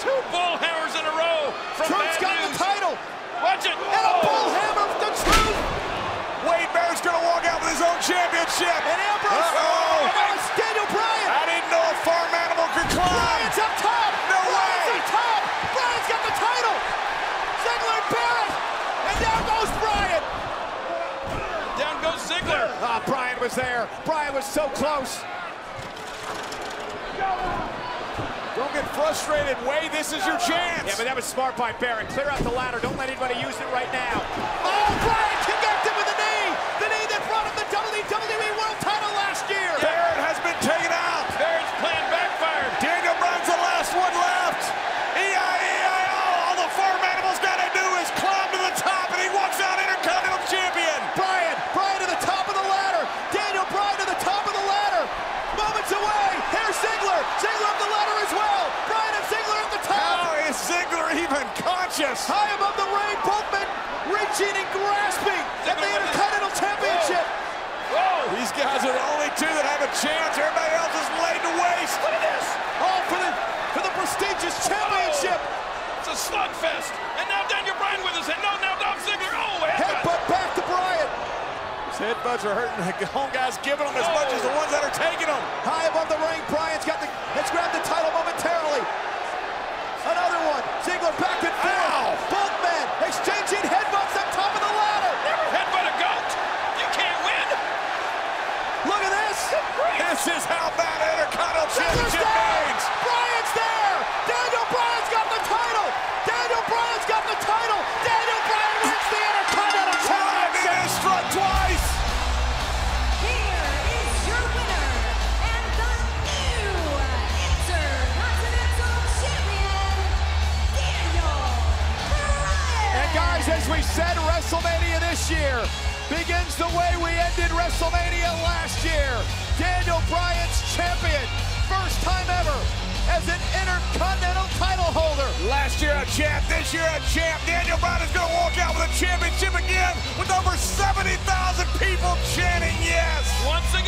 Two bull hammers in a row from Truth's got news. the title. Watch it. And a oh. bull hammer from the Truth. Wade Barrett's going to walk out with his own championship. And Ambrose. Uh -oh. Ambrose, Daniel Bryan. I didn't know a farm animal could climb. Bryan's up top. No Bryan's way. Bryan's up top. Bryan's got the title. Ziggler Barrett. And down goes Bryan. Down goes Ziggler. Ah, oh, Bryan was there. Bryan was so close. Go. Don't get frustrated, Wade. This is your chance. Yeah, but that was smart by Barrett. Clear out the ladder. Don't let anybody use it right now. Oh, Bryan connected with the knee. The knee that brought him the WWE World title last year. Barrett has been taken out. Barrett's plan backfired. Daniel Bryan's the last one left. E-I-E-I-O. All the farm animals got to do is climb to the top, and he walks out Intercontinental Champion. Bryan, Bryan to the top of the ladder. Daniel Bryan to the top of the ladder. Moments away. Here's Ziggler. Ziggler up the ladder as well. Bryan and Ziggler at the top. How is Ziggler even? High above the ring, both men reaching and grasping at the Intercontinental Championship. Whoa. These guys are the only two that have a chance. Everybody else is laid to waste. Look at this. All for the for the prestigious championship. It's a slugfest. And now Daniel Bryan with his head. No, now Dolph Ziggler. Oh, headbutt. Headbutt back to Bryan. His headbutts are hurting. The home guys giving them as much as the ones that are taking them. High above the ring, Bryan's got the has grabbed the title momentarily. Another one. Ziggler back and forth. Ow. Both men exchanging headbutts on top of the ladder. Never headbutt a goat. You can't win. Look at this. This is how bad Intercontinental Ziggler's Championship there. means. Bryan's there. Daniel Bryan's got the title. Daniel Bryan's got the title. Daniel Bryan wins the Intercontinental Time Championship. is struck twice. Here is your winner and the new Intercontinental Champion, Daniel Bryan. And guys, as we said, WrestleMania this year begins the way we ended WrestleMania last year. Intercontinental title holder. Last year a champ, this year a champ. Daniel Bryan is going to walk out with a championship again with over 70,000 people chanting yes. Once again, it's yes, so